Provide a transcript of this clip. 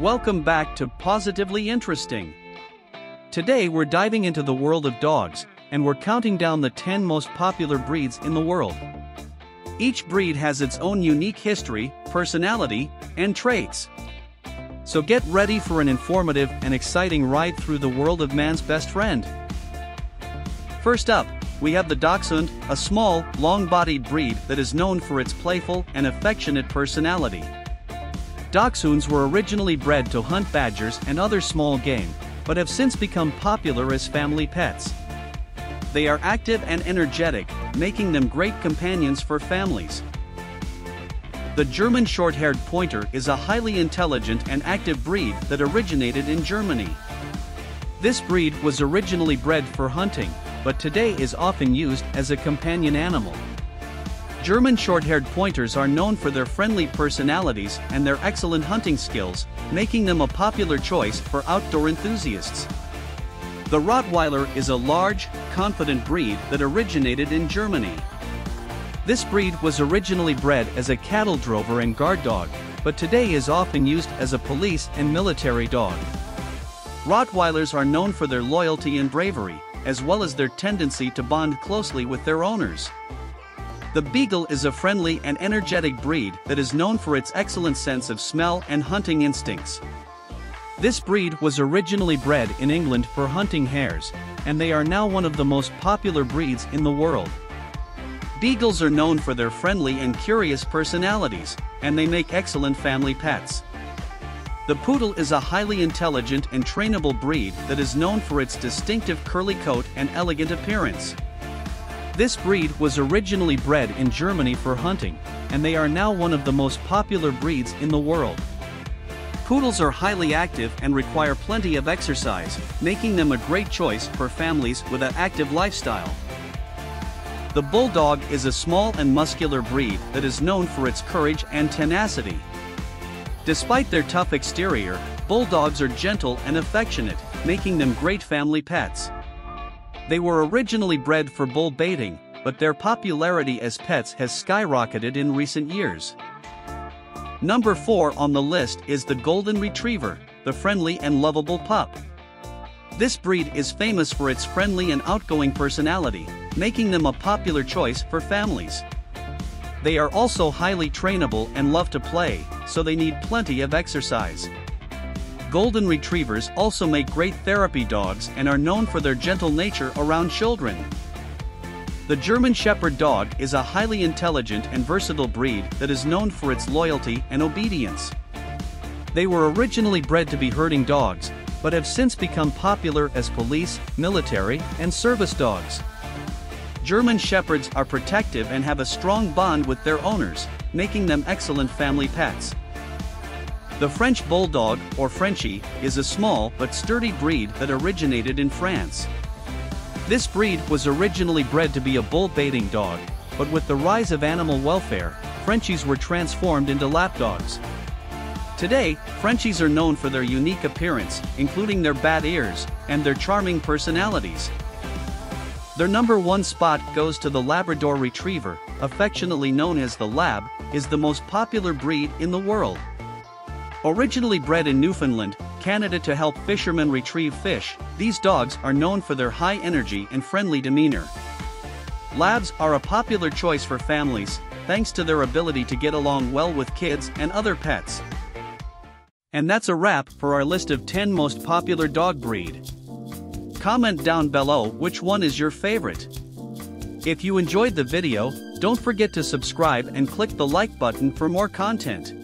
Welcome back to Pawsitively Interesting. Today we're diving into the world of dogs, and we're counting down the 10 most popular breeds in the world. Each breed has its own unique history, personality, and traits. So get ready for an informative and exciting ride through the world of man's best friend. First up, we have the Dachshund, a small, long-bodied breed that is known for its playful and affectionate personality. Dachshunds were originally bred to hunt badgers and other small game, but have since become popular as family pets. They are active and energetic, making them great companions for families. The German short-haired pointer is a highly intelligent and active breed that originated in Germany. This breed was originally bred for hunting, but today is often used as a companion animal. German short-haired pointers are known for their friendly personalities and their excellent hunting skills, making them a popular choice for outdoor enthusiasts. The Rottweiler is a large, confident breed that originated in Germany. This breed was originally bred as a cattle drover and guard dog, but today is often used as a police and military dog. Rottweilers are known for their loyalty and bravery, as well as their tendency to bond closely with their owners. The Beagle is a friendly and energetic breed that is known for its excellent sense of smell and hunting instincts. This breed was originally bred in England for hunting hares, and they are now one of the most popular breeds in the world. Beagles are known for their friendly and curious personalities, and they make excellent family pets. The Poodle is a highly intelligent and trainable breed that is known for its distinctive curly coat and elegant appearance. This breed was originally bred in Germany for hunting, and they are now one of the most popular breeds in the world. Poodles are highly active and require plenty of exercise, making them a great choice for families with an active lifestyle. The Bulldog is a small and muscular breed that is known for its courage and tenacity. Despite their tough exterior, bulldogs are gentle and affectionate, making them great family pets. They were originally bred for bull baiting, but their popularity as pets has skyrocketed in recent years. Number 4 on the list is the Golden Retriever, the friendly and lovable pup. This breed is famous for its friendly and outgoing personality, making them a popular choice for families. They are also highly trainable and love to play, so they need plenty of exercise. Golden Retrievers also make great therapy dogs and are known for their gentle nature around children. The German Shepherd dog is a highly intelligent and versatile breed that is known for its loyalty and obedience. They were originally bred to be herding dogs, but have since become popular as police, military, and service dogs. German Shepherds are protective and have a strong bond with their owners, making them excellent family pets. The French Bulldog, or Frenchie, is a small but sturdy breed that originated in France. This breed was originally bred to be a bull baiting dog, but with the rise of animal welfare, Frenchies were transformed into lapdogs. Today, Frenchies are known for their unique appearance, including their bat ears, and their charming personalities. Their number one spot goes to the Labrador Retriever, affectionately known as the Lab, is the most popular breed in the world. Originally bred in Newfoundland, Canada to help fishermen retrieve fish, these dogs are known for their high energy and friendly demeanor. Labs are a popular choice for families, thanks to their ability to get along well with kids and other pets. And that's a wrap for our list of 10 most popular dog breed. Comment down below which one is your favorite. If you enjoyed the video, don't forget to subscribe and click the like button for more content.